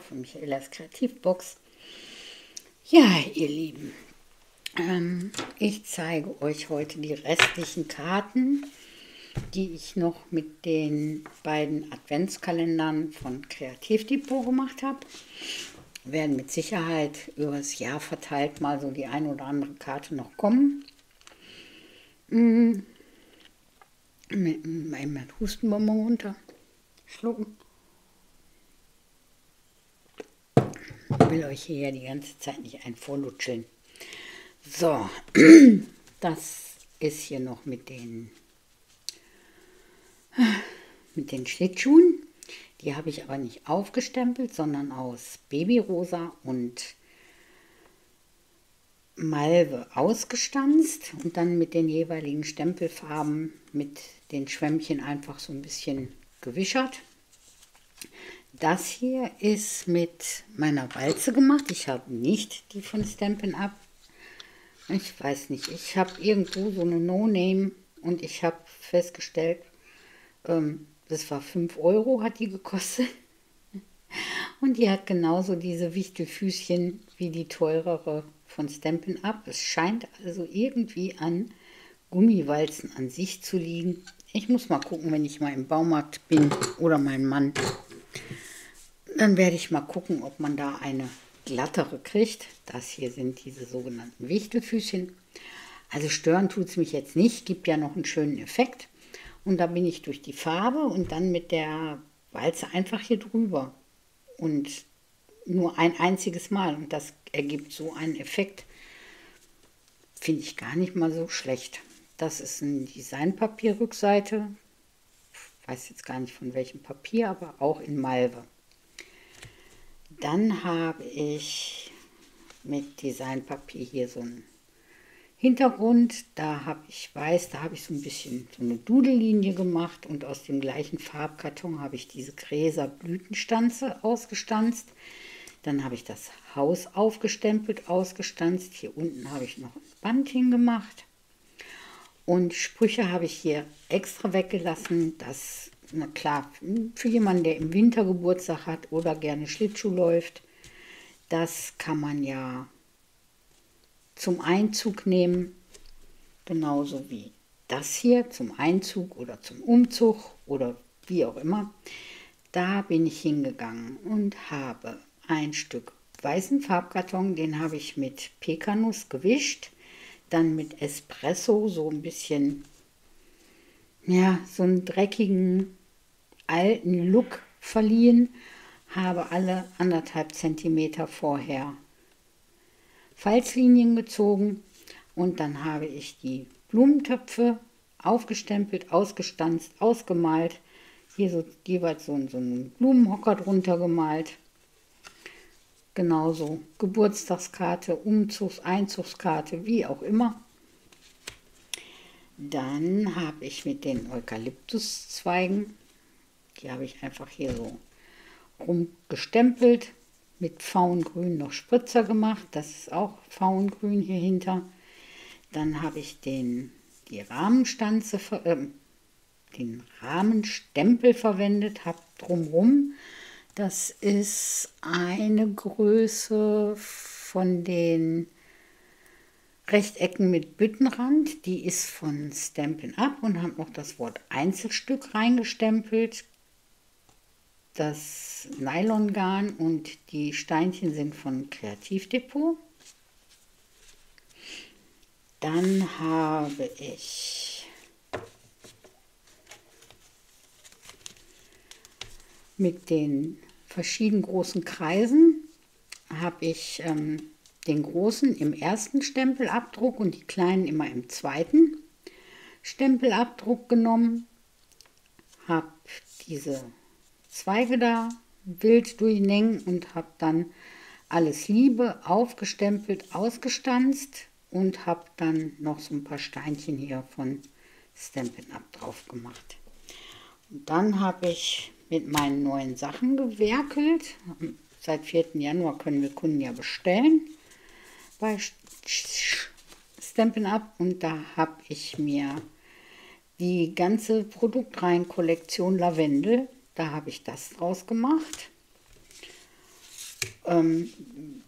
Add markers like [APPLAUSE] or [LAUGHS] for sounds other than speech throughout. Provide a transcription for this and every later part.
Von Michaelas Kreativbox. Ja, ihr Lieben, ähm, ich zeige euch heute die restlichen Karten, die ich noch mit den beiden Adventskalendern von Kreativdepot gemacht habe. Werden mit Sicherheit über das Jahr verteilt mal so die eine oder andere Karte noch kommen. Mhm. Einmal Hustenbonbon runter. Schlucken. Ich will euch hier ja die ganze Zeit nicht ein vorlutscheln. So, [CLEARS THROAT] das ist hier noch mit den, [CLEARS THROAT] mit den Schlittschuhen. Die habe ich aber nicht aufgestempelt, sondern aus Babyrosa und Malve ausgestanzt und dann mit den jeweiligen Stempelfarben mit den Schwämmchen einfach so ein bisschen gewischert. Das hier ist mit meiner Walze gemacht. Ich habe nicht die von Stampin' Up. Ich weiß nicht. Ich habe irgendwo so eine No-Name und ich habe festgestellt, ähm, das war 5 Euro, hat die gekostet. [LAUGHS] Und die hat genauso diese Wichtelfüßchen wie die teurere von Stampin' Up. Es scheint also irgendwie an Gummiwalzen an sich zu liegen. Ich muss mal gucken, wenn ich mal im Baumarkt bin oder mein Mann. Dann werde ich mal gucken, ob man da eine glattere kriegt. Das hier sind diese sogenannten Wichtelfüßchen. Also stören tut es mich jetzt nicht, gibt ja noch einen schönen Effekt. Und da bin ich durch die Farbe und dann mit der Walze einfach hier drüber. Und nur ein einziges Mal. Und das ergibt so einen Effekt. Finde ich gar nicht mal so schlecht. Das ist ein Designpapierrückseite. Weiß jetzt gar nicht von welchem Papier, aber auch in Malve. Dann habe ich mit Designpapier hier so einen Hintergrund. Da habe ich weiß, da habe ich so ein bisschen so eine Dudellinie gemacht und aus dem gleichen Farbkarton habe ich diese Gräser Blütenstanze ausgestanzt. Dann habe ich das Haus aufgestempelt, ausgestanzt. Hier unten habe ich noch ein Band hingemacht. Und Sprüche habe ich hier extra weggelassen. Das, na klar, für jemanden, der im Winter Geburtstag hat oder gerne Schlittschuh läuft, das kann man ja zum Einzug nehmen. Genauso wie das hier zum Einzug oder zum Umzug oder wie auch immer. Da bin ich hingegangen und habe ein Stück weißen Farbkarton, den habe ich mit Pekanuss gewischt, dann mit Espresso so ein bisschen, ja, so einen dreckigen alten Look verliehen, habe alle anderthalb Zentimeter vorher Falzlinien gezogen und dann habe ich die Blumentöpfe aufgestempelt, ausgestanzt, ausgemalt, hier so jeweils so, so einen Blumenhocker drunter gemalt Genauso Geburtstagskarte, Umzugs-, Einzugskarte, wie auch immer. Dann habe ich mit den Eukalyptuszweigen, die habe ich einfach hier so rumgestempelt, mit Faungrün noch Spritzer gemacht. Das ist auch Faungrün hier hinter. Dann habe ich den, die Rahmenstanze, äh, den Rahmenstempel verwendet, habe drumherum das ist eine Größe von den Rechtecken mit Büttenrand. Die ist von Stampin' Up und hat noch das Wort Einzelstück reingestempelt. Das Nylongarn und die Steinchen sind von Kreativdepot. Dann habe ich mit den verschiedenen großen Kreisen habe ich ähm, den großen im ersten Stempelabdruck und die kleinen immer im zweiten Stempelabdruck genommen, habe diese Zweige da wild durchnängen und habe dann alles Liebe aufgestempelt, ausgestanzt und habe dann noch so ein paar Steinchen hier von Stampin' Up drauf gemacht. Und dann habe ich mit meinen neuen Sachen gewerkelt. Seit 4. Januar können wir Kunden ja bestellen bei Stampin' Up und da habe ich mir die ganze Produktreihenkollektion Lavendel, da habe ich das draus gemacht. ähm,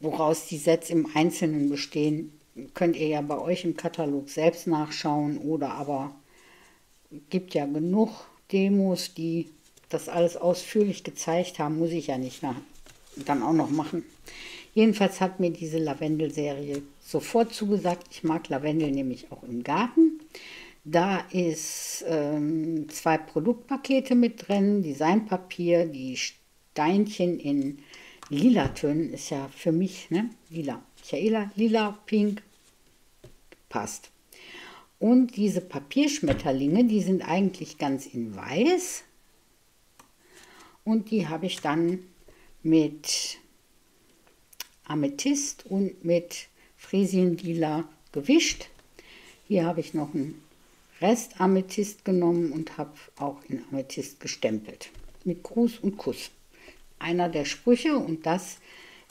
woraus die Sets im Einzelnen bestehen, könnt ihr ja bei euch im Katalog selbst nachschauen oder aber gibt ja genug Demos, die das alles ausführlich gezeigt haben, muss ich ja nicht nach, dann auch noch machen. Jedenfalls hat mir diese Lavendel-Serie sofort zugesagt. Ich mag Lavendel nämlich auch im Garten. Da ist ähm, zwei Produktpakete mit drin, Designpapier, die Steinchen in lila Tönen ist ja für mich, ne? Lila. Michaela, lila, pink, passt. Und diese Papierschmetterlinge, die sind eigentlich ganz in weiß. Und die habe ich dann mit Amethyst und mit Frisienlila gewischt. Hier habe ich noch einen Rest Amethyst genommen und habe auch in Amethyst gestempelt. Mit Gruß und Kuss. Einer der Sprüche und das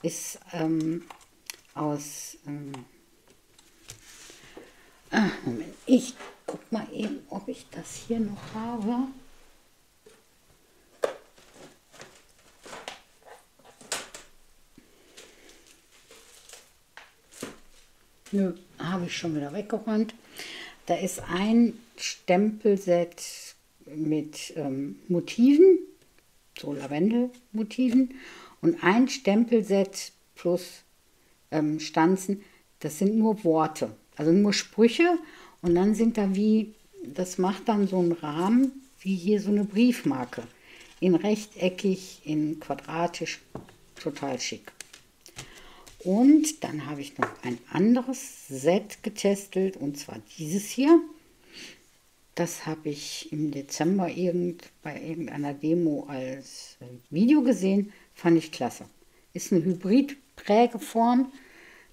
ist ähm, aus. Ähm, ah, Moment, ich guck mal eben, ob ich das hier noch habe. Nö, habe ich schon wieder weggeräumt. Da ist ein Stempelset mit ähm, Motiven, so Lavendelmotiven, und ein Stempelset plus ähm, Stanzen, das sind nur Worte, also nur Sprüche. Und dann sind da wie, das macht dann so einen Rahmen, wie hier so eine Briefmarke. In rechteckig, in quadratisch, total schick. Und dann habe ich noch ein anderes Set getestet und zwar dieses hier. Das habe ich im Dezember irgend, bei irgendeiner Demo als äh, Video gesehen. Fand ich klasse. Ist eine Hybrid-Prägeform.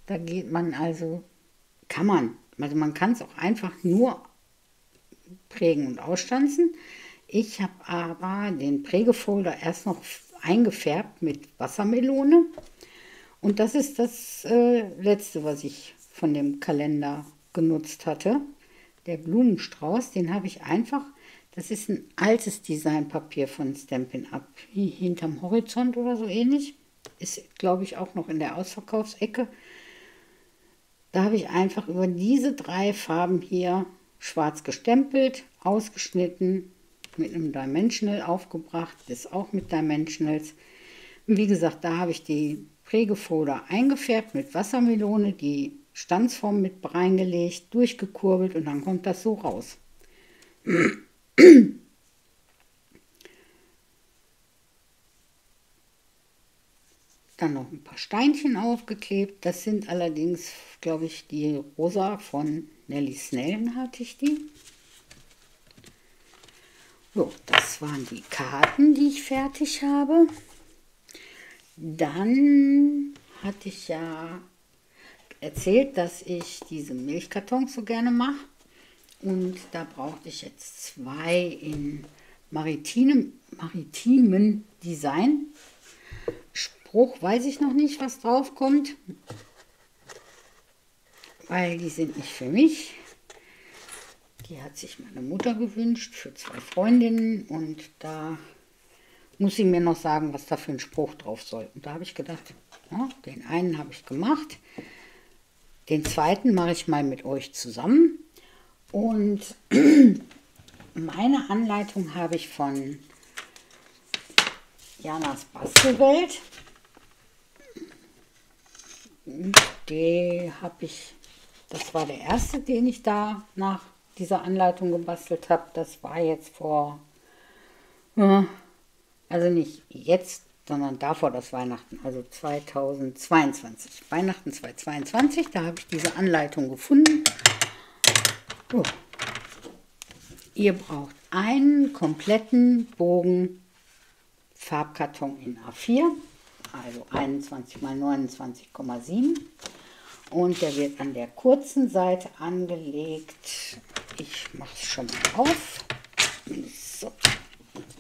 Da geht man also, kann man, also man kann es auch einfach nur prägen und ausstanzen. Ich habe aber den Prägefolder erst noch eingefärbt mit Wassermelone. Und das ist das äh, letzte, was ich von dem Kalender genutzt hatte. Der Blumenstrauß, den habe ich einfach, das ist ein altes Designpapier von Stampin' Up, hinterm Horizont oder so ähnlich. Ist, glaube ich, auch noch in der Ausverkaufsecke. Da habe ich einfach über diese drei Farben hier schwarz gestempelt, ausgeschnitten, mit einem Dimensional aufgebracht, ist auch mit Dimensionals. Wie gesagt, da habe ich die Prägefoder eingefärbt mit Wassermelone, die Stanzform mit reingelegt, durchgekurbelt und dann kommt das so raus. Dann noch ein paar Steinchen aufgeklebt. Das sind allerdings, glaube ich, die rosa von Nelly Snellen hatte ich die. So, das waren die Karten, die ich fertig habe. Dann hatte ich ja erzählt, dass ich diese Milchkartons so gerne mache. Und da brauchte ich jetzt zwei in maritinem, maritimen Design. Spruch weiß ich noch nicht, was drauf kommt, weil die sind nicht für mich. Die hat sich meine Mutter gewünscht für zwei Freundinnen und da muss sie mir noch sagen, was da für ein Spruch drauf soll. Und da habe ich gedacht, ja, den einen habe ich gemacht, den zweiten mache ich mal mit euch zusammen. Und [CLEARS THROAT] meine Anleitung habe ich von Janas Bastelwelt. Die habe ich, das war der erste, den ich da nach dieser Anleitung gebastelt habe. Das war jetzt vor ja, also nicht jetzt, sondern davor das Weihnachten, also 2022. Weihnachten 2022, da habe ich diese Anleitung gefunden. Oh. Ihr braucht einen kompletten Bogen Farbkarton in A4, also 21 mal 29,7 und der wird an der kurzen Seite angelegt. Ich mache es schon mal auf. So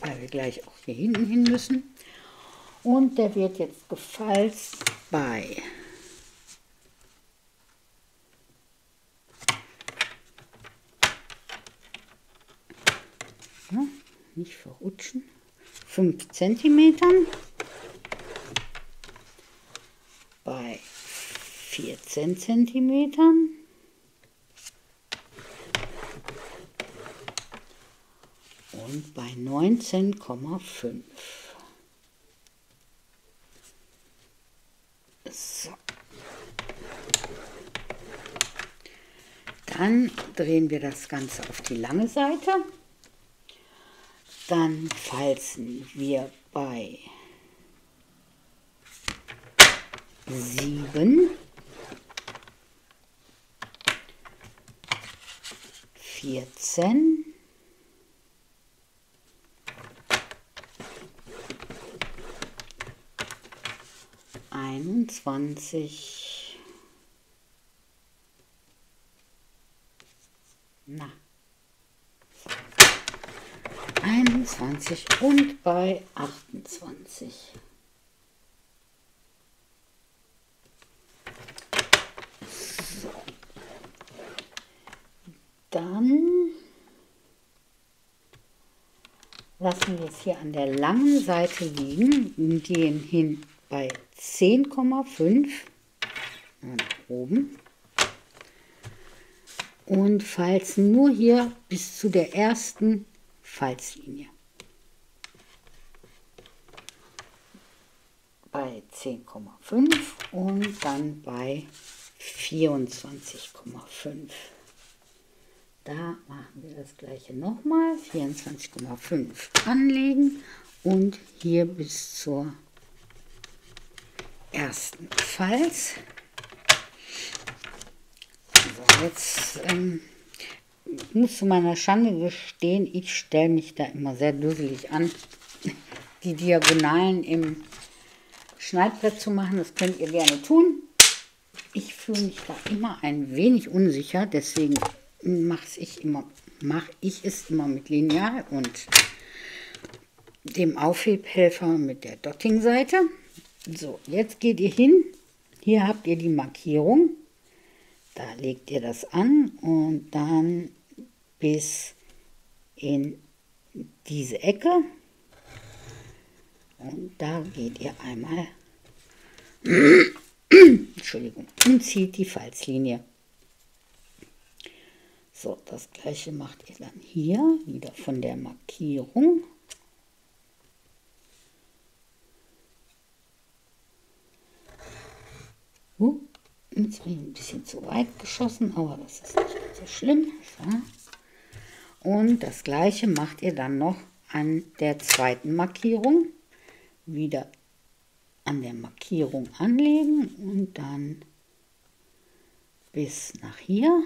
weil wir gleich auch hier hinten hin müssen. Und der wird jetzt gefalzt bei nicht verrutschen, 5 cm bei 14 cm 19,5. So. Dann drehen wir das Ganze auf die lange Seite. Dann falzen wir bei 7, 14, einundzwanzig, na, 21 und bei 28. So. Dann lassen wir es hier an der langen Seite liegen und gehen hin 10,5 nach oben und falzen nur hier bis zu der ersten Falzlinie. Bei 10,5 und dann bei 24,5. Da machen wir das gleiche nochmal. 24,5 anlegen und hier bis zur ersten Falz. So, jetzt ähm, muss zu meiner Schande gestehen, ich stelle mich da immer sehr dusselig an, die Diagonalen im Schneidbrett zu machen. Das könnt ihr gerne tun. Ich fühle mich da immer ein wenig unsicher, deswegen mache ich, mach ich es immer mit Lineal und dem Aufhebhelfer mit der Dotting-Seite. So, jetzt geht ihr hin. Hier habt ihr die Markierung. Da legt ihr das an und dann bis in diese Ecke. Und da geht ihr einmal [CLEARS THROAT] Entschuldigung, und zieht die Falzlinie. So, das gleiche macht ihr dann hier wieder von der Markierung. Jetzt bin ich ein bisschen zu weit geschossen, aber das ist nicht so schlimm. So. Und das gleiche macht ihr dann noch an der zweiten Markierung. Wieder an der Markierung anlegen und dann bis nach hier.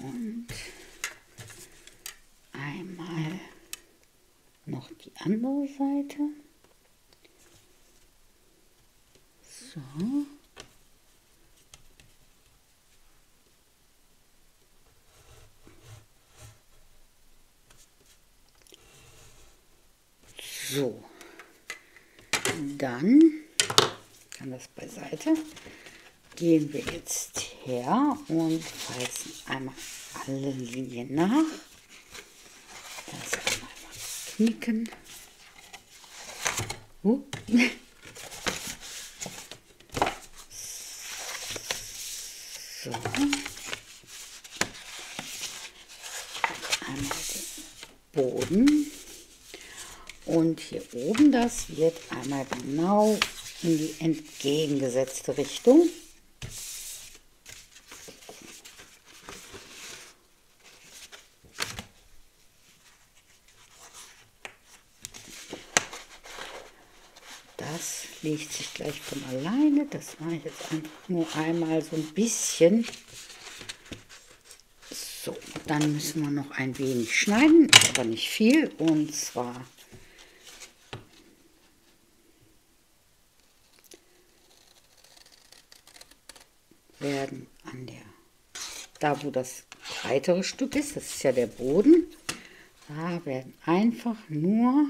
und einmal noch die andere Seite. So. So, dann kann das beiseite gehen wir jetzt her und falzen einmal alle Linien nach. Das einmal knicken. Uh. So. Einmal den Boden. Und hier oben, das wird einmal genau in die entgegengesetzte Richtung. Legt sich gleich von alleine. Das mache ich jetzt einfach nur einmal so ein bisschen. So, dann müssen wir noch ein wenig schneiden, aber nicht viel. Und zwar werden an der, da wo das breitere Stück ist, das ist ja der Boden, da werden einfach nur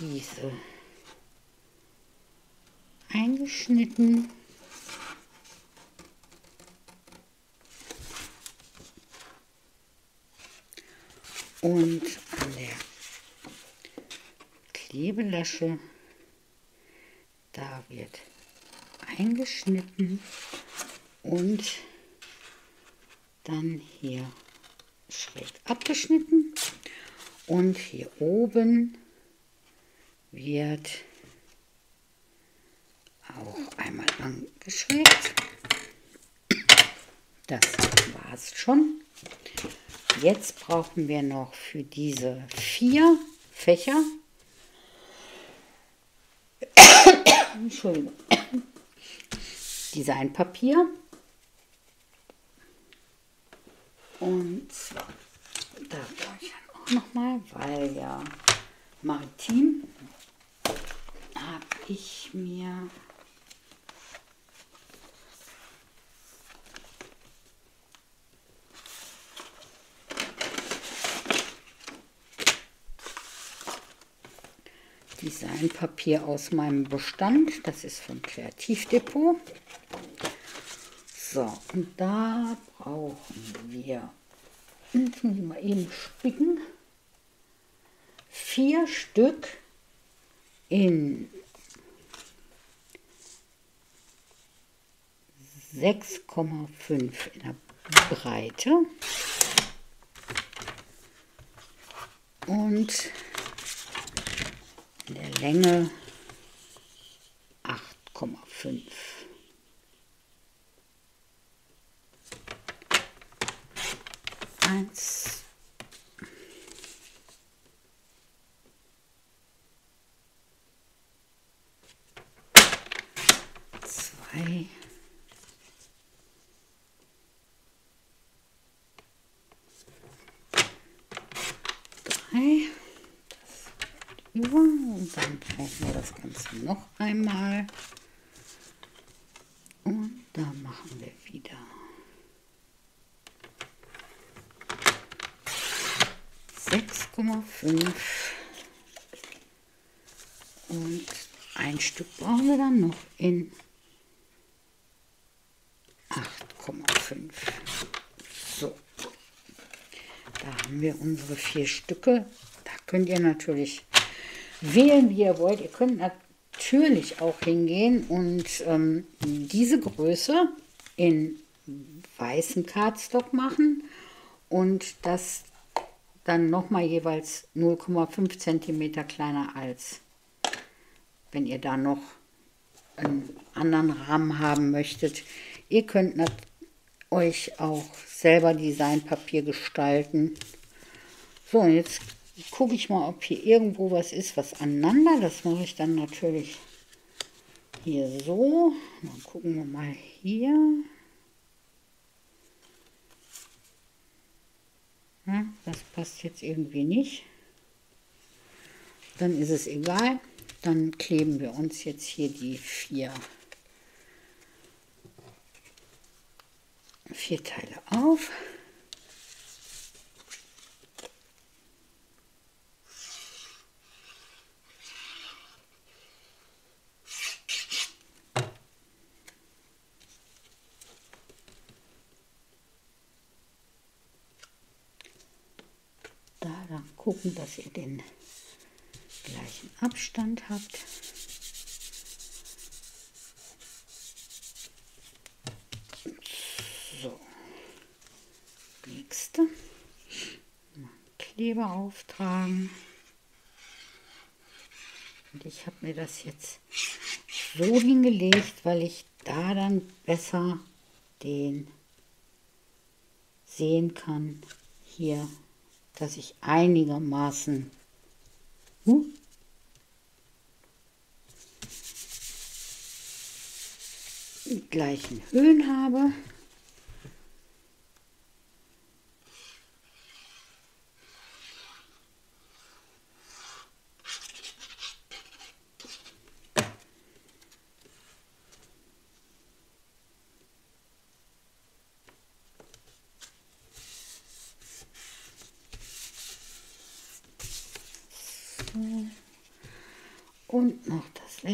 diese eingeschnitten. Und an der Klebelasche, da wird eingeschnitten und dann hier schräg abgeschnitten und hier oben wird auch einmal angeschrägt. Das war es schon. Jetzt brauchen wir noch für diese vier Fächer Entschuldigung, Designpapier. Und zwar, da brauche ich auch noch mal, weil ja maritim ich mir Designpapier aus meinem Bestand. Das ist vom Kreativdepot. So, und da brauchen wir, müssen wir mal eben spicken, vier Stück in 6,5 in der Breite und in der Länge 8,5. Eins, zwei, drei, über und dann brauchen wir das Ganze noch einmal und da machen wir wieder 6,5 und ein Stück brauchen wir dann noch in 8,5. So, da haben wir unsere vier Stücke. Da könnt ihr natürlich wählen, wie ihr wollt. Ihr könnt natürlich auch hingehen und ähm, diese Größe in weißen Cardstock machen und das dann nochmal jeweils 0,5 cm kleiner als wenn ihr da noch einen anderen Rahmen haben möchtet. Ihr könnt euch auch selber Designpapier gestalten. So, und jetzt gucke ich mal, ob hier irgendwo was ist, was aneinander. Das mache ich dann natürlich hier so. Dann gucken wir mal hier. Ja, das passt jetzt irgendwie nicht. Dann ist es egal. Dann kleben wir uns jetzt hier die vier, vier Teile auf. Da dann gucken, dass ihr den gleichen Abstand habt. So, nächste. Kleber auftragen. Und ich habe mir das jetzt so hingelegt, weil ich da dann besser den sehen kann, hier, dass ich einigermaßen die gleichen Höhen habe.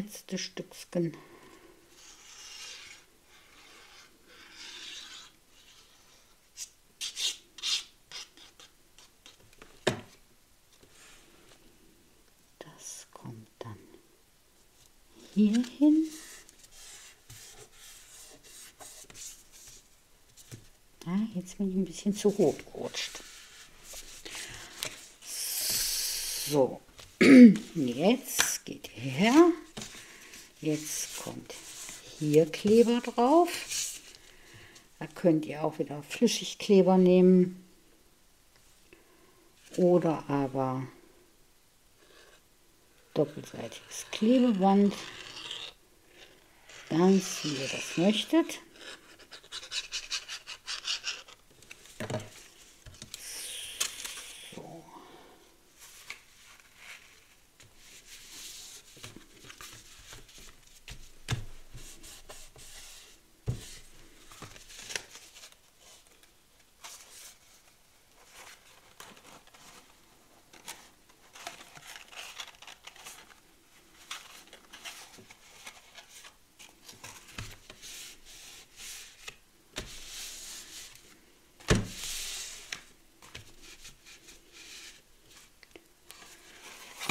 Letzte Stückchen. Das kommt dann hier hin. Ah, jetzt bin ich ein bisschen zu hoch gerutscht. So, [CLEARS THROAT] jetzt geht her. Jetzt kommt hier Kleber drauf. Da könnt ihr auch wieder Flüssigkleber nehmen. Oder aber doppelseitiges Klebeband. Ganz wie ihr das möchtet.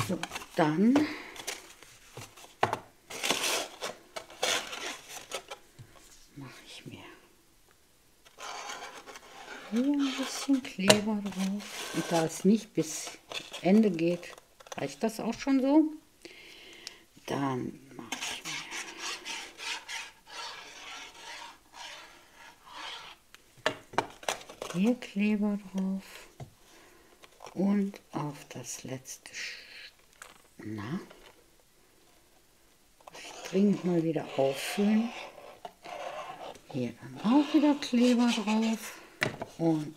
So, dann mache ich mir hier ein bisschen Kleber drauf. Und da es nicht bis Ende geht, reicht das auch schon so. Dann mache ich mir hier Kleber drauf und auf das letzte na, dringend mal wieder auffüllen. Hier dann auch wieder Kleber drauf und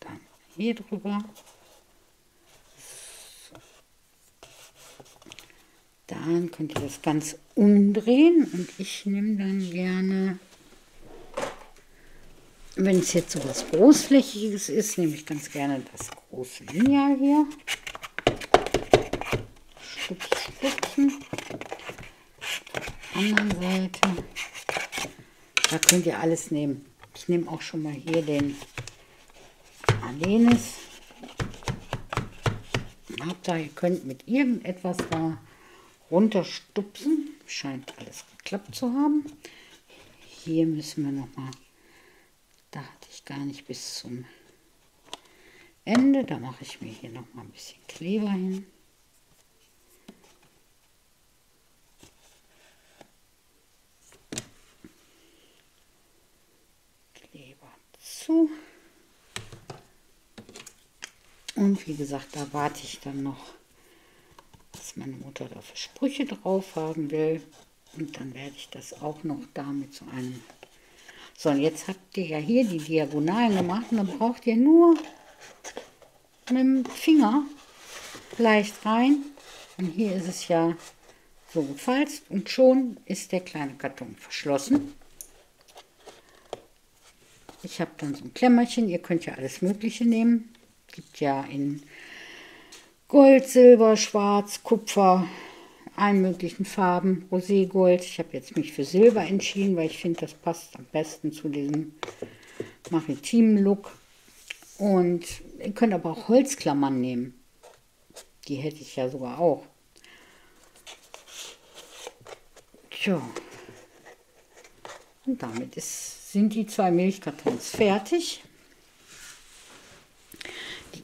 dann hier drüber. Dann könnt ihr das ganz umdrehen und ich nehme dann gerne, wenn es jetzt so was Großflächiges ist, nehme ich ganz gerne das große Lineal hier. Stückchen. Anderen Seite. Da könnt ihr alles nehmen. Ich nehme auch schon mal hier den Alenis. Hauptsache, ihr könnt mit irgendetwas da runterstupsen. Scheint alles geklappt zu haben. Hier müssen wir noch mal. Da hatte ich gar nicht bis zum Ende. Da mache ich mir hier noch mal ein bisschen Kleber hin. Und wie gesagt, da warte ich dann noch, was meine Mutter da für Sprüche drauf haben will. Und dann werde ich das auch noch damit zu einem... So, und jetzt habt ihr ja hier die Diagonalen gemacht. Und dann braucht ihr nur mit dem Finger leicht rein. Und hier ist es ja so gefalzt. Und schon ist der kleine Karton verschlossen. Ich habe dann so ein Klemmerchen. Ihr könnt ja alles Mögliche nehmen. Gibt ja in Gold, Silber, Schwarz, Kupfer, allen möglichen Farben, Roségold. Ich habe jetzt mich für Silber entschieden, weil ich finde, das passt am besten zu diesem maritimen Look. Und ihr könnt aber auch Holzklammern nehmen. Die hätte ich ja sogar auch. Tja. Und damit ist sind die zwei Milchkartons fertig.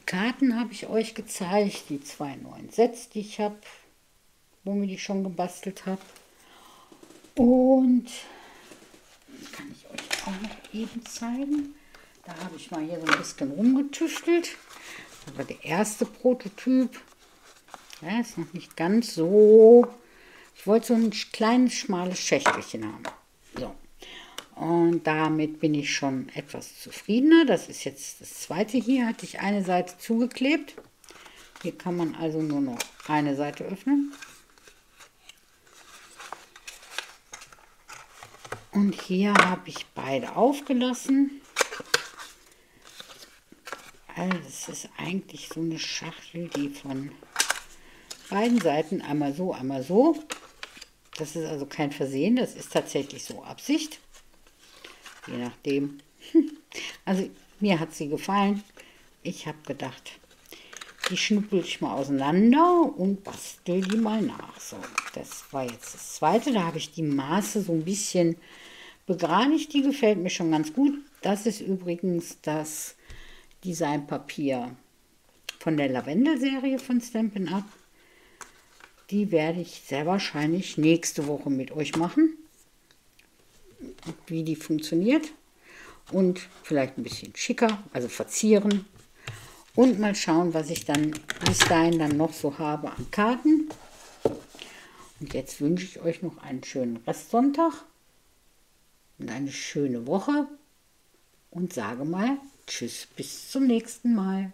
Die Karten habe ich euch gezeigt, die zwei neuen Sets, die ich habe, womit ich schon gebastelt habe. Und kann ich euch auch noch eben zeigen. Da habe ich mal hier so ein bisschen rumgetüftelt. War der erste Prototyp. Ja, ist noch nicht ganz so. Ich wollte so ein kleines, schmales Schächtelchen haben. Und damit bin ich schon etwas zufriedener. Das ist jetzt das zweite hier, hatte ich eine Seite zugeklebt. Hier kann man also nur noch eine Seite öffnen. Und hier habe ich beide aufgelassen. Also es ist eigentlich so eine Schachtel, die von beiden Seiten einmal so, einmal so Das ist also kein Versehen, das ist tatsächlich so Absicht. Je nachdem. [LAUGHS] Also mir hat sie gefallen. Ich habe gedacht, die schnuppel ich mal auseinander und bastel die mal nach. So, das war jetzt das zweite. Da habe ich die Maße so ein bisschen begradigt. Die gefällt mir schon ganz gut. Das ist übrigens das Designpapier von der Lavendel-Serie von Stampin' Up. Die werde ich sehr wahrscheinlich nächste Woche mit euch machen, wie die funktioniert. Und vielleicht ein bisschen schicker, also verzieren. Und mal schauen, was ich dann bis dahin dann noch so habe an Karten. Und jetzt wünsche ich euch noch einen schönen Restsonntag und eine schöne Woche und sage mal Tschüss, bis zum nächsten Mal.